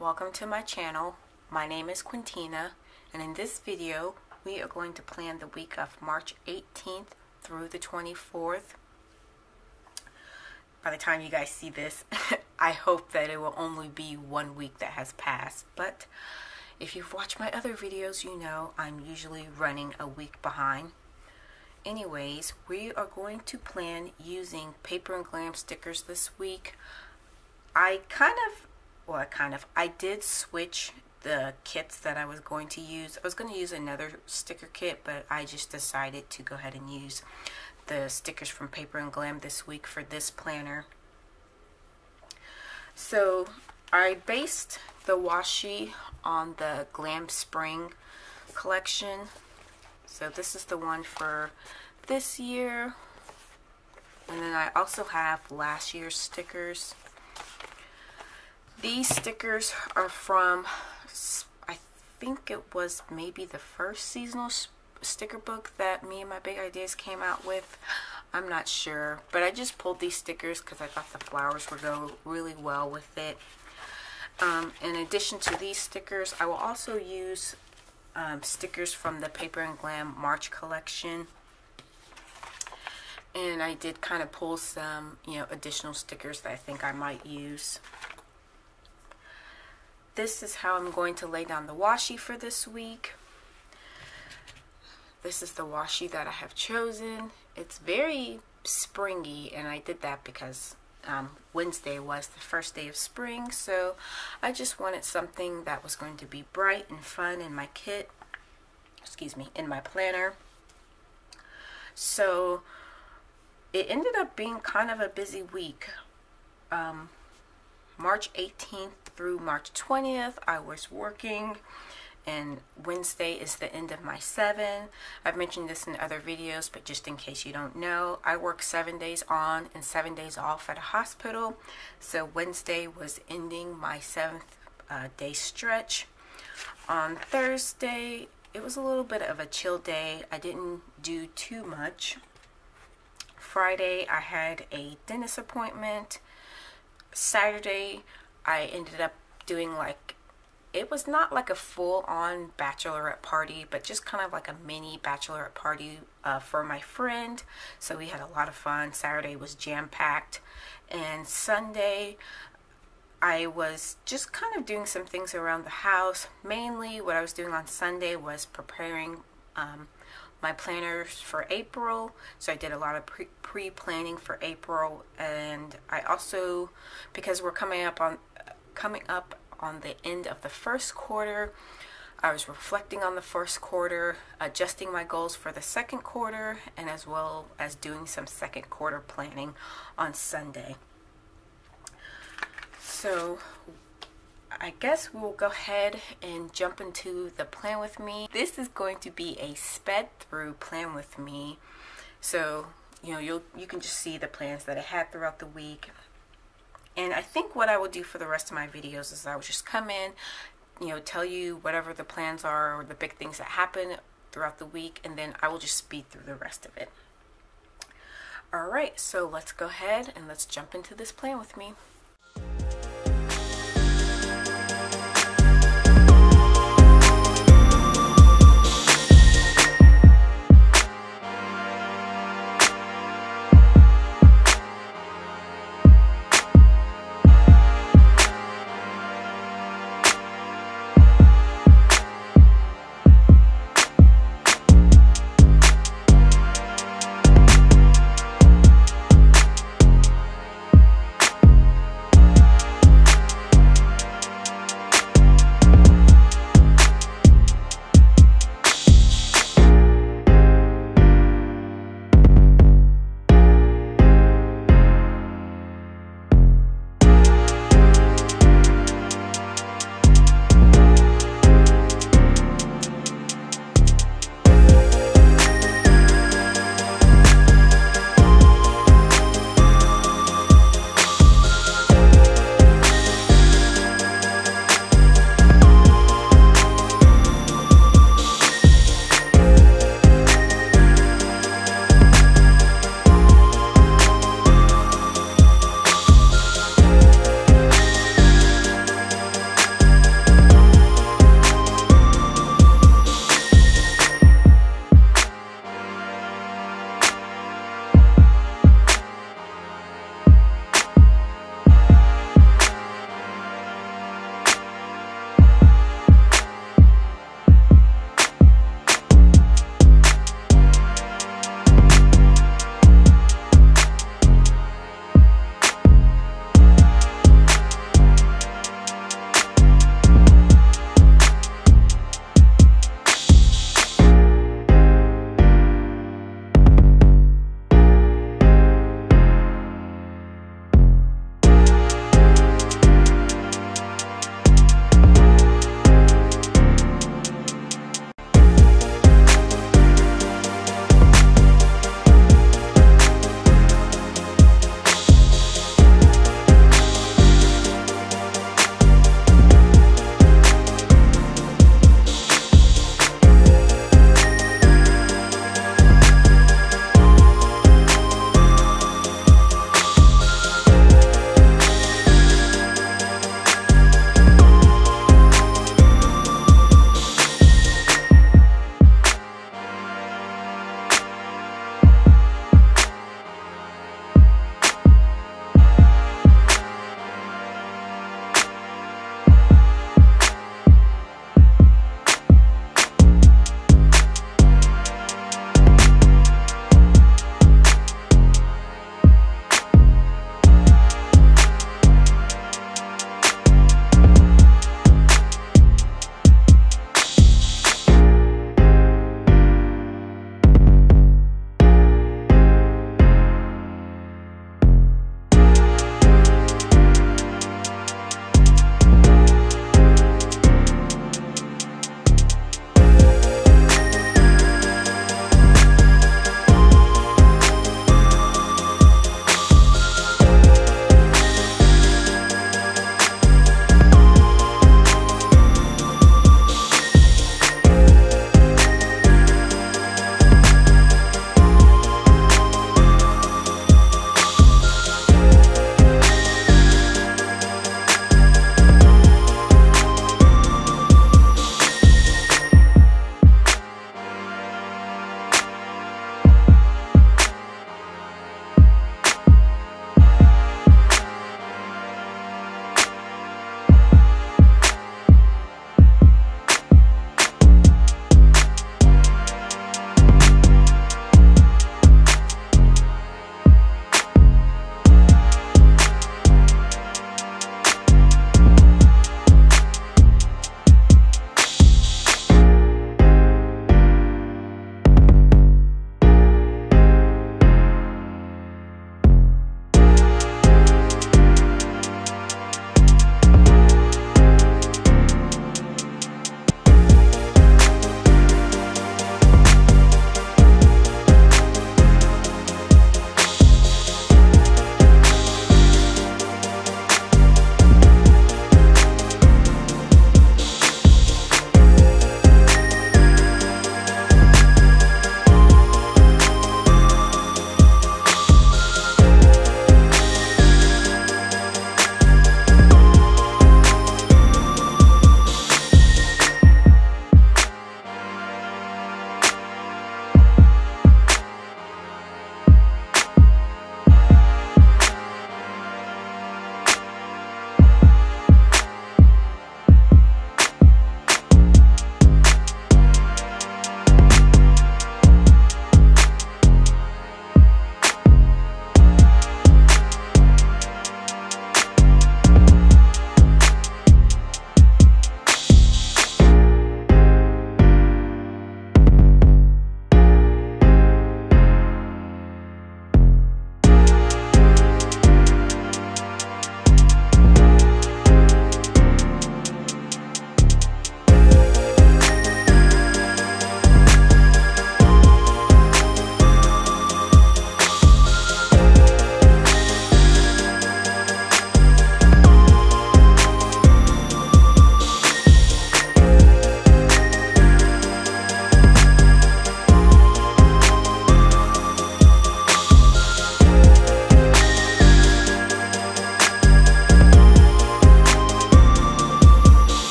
welcome to my channel. My name is Quintina and in this video we are going to plan the week of March 18th through the 24th. By the time you guys see this, I hope that it will only be one week that has passed, but if you've watched my other videos, you know I'm usually running a week behind. Anyways, we are going to plan using paper and glam stickers this week. I kind of, well, I kind of, I did switch the kits that I was going to use. I was going to use another sticker kit, but I just decided to go ahead and use the stickers from Paper and Glam this week for this planner. So I based the washi on the Glam Spring collection. So this is the one for this year. And then I also have last year's stickers. These stickers are from, I think it was maybe the first seasonal sticker book that me and my big ideas came out with. I'm not sure, but I just pulled these stickers because I thought the flowers would go really well with it. Um, in addition to these stickers, I will also use um, stickers from the Paper and Glam March collection. And I did kind of pull some, you know, additional stickers that I think I might use. This is how I'm going to lay down the washi for this week. This is the washi that I have chosen. It's very springy and I did that because um, Wednesday was the first day of spring, so I just wanted something that was going to be bright and fun in my kit, excuse me, in my planner. So it ended up being kind of a busy week. Um, March 18th through March 20th, I was working and Wednesday is the end of my seven. I've mentioned this in other videos, but just in case you don't know, I work seven days on and seven days off at a hospital. So Wednesday was ending my seventh uh, day stretch. On Thursday, it was a little bit of a chill day. I didn't do too much. Friday, I had a dentist appointment. Saturday, I ended up doing like it was not like a full-on bachelorette party but just kind of like a mini bachelorette party uh, for my friend. So we had a lot of fun. Saturday was jam-packed. And sunday i was just kind of doing some things around the house. Mainly what i was doing on sunday was preparing um, my planners for april so i did a lot of pre-planning for april and i also because we're coming up on coming up on the end of the first quarter. I was reflecting on the first quarter, adjusting my goals for the second quarter, and as well as doing some second quarter planning on Sunday. So I guess we'll go ahead and jump into the plan with me. This is going to be a sped through plan with me. So, you know, you'll you can just see the plans that I had throughout the week and I think what I will do for the rest of my videos is I will just come in, you know, tell you whatever the plans are or the big things that happen throughout the week, and then I will just speed through the rest of it. Alright, so let's go ahead and let's jump into this plan with me.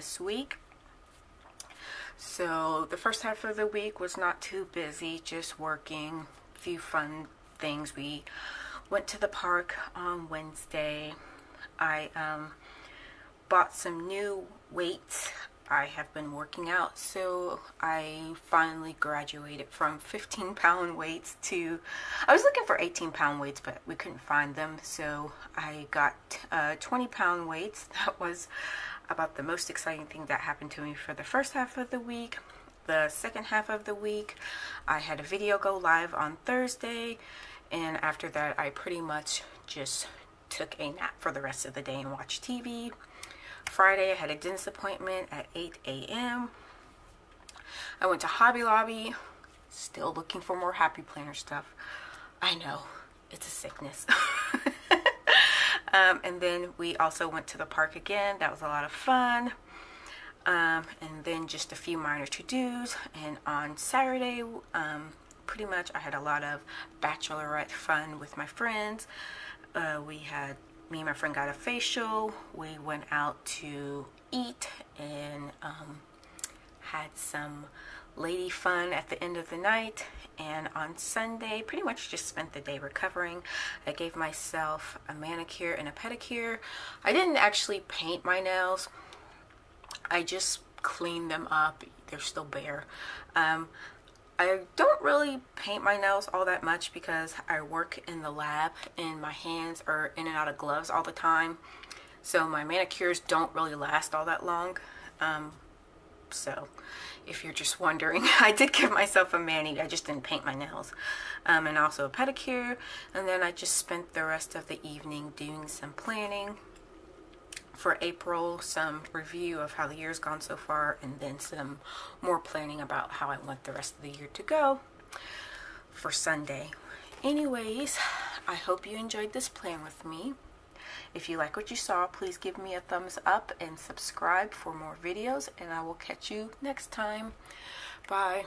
This week. So the first half of the week was not too busy, just working, a few fun things. We went to the park on Wednesday. I um, bought some new weights. I have been working out, so I finally graduated from 15 pound weights to. I was looking for 18 pound weights, but we couldn't find them, so I got uh, 20 pound weights. That was about the most exciting thing that happened to me for the first half of the week. The second half of the week, I had a video go live on Thursday, and after that, I pretty much just took a nap for the rest of the day and watched TV. Friday, I had a dentist appointment at 8 a.m. I went to Hobby Lobby, still looking for more Happy Planner stuff. I know, it's a sickness. Um, and then we also went to the park again. That was a lot of fun. Um, and then just a few minor to-dos. And on Saturday, um, pretty much I had a lot of bachelorette fun with my friends. Uh, we had, me and my friend got a facial. We went out to eat and um, had some lady fun at the end of the night and on Sunday pretty much just spent the day recovering. I gave myself a manicure and a pedicure. I didn't actually paint my nails. I just cleaned them up. They're still bare. Um, I don't really paint my nails all that much because I work in the lab and my hands are in and out of gloves all the time. So my manicures don't really last all that long. Um, so if you're just wondering. I did give myself a mani, I just didn't paint my nails. Um, and also a pedicure. And then I just spent the rest of the evening doing some planning for April, some review of how the year's gone so far, and then some more planning about how I want the rest of the year to go for Sunday. Anyways, I hope you enjoyed this plan with me. If you like what you saw, please give me a thumbs up and subscribe for more videos, and I will catch you next time. Bye.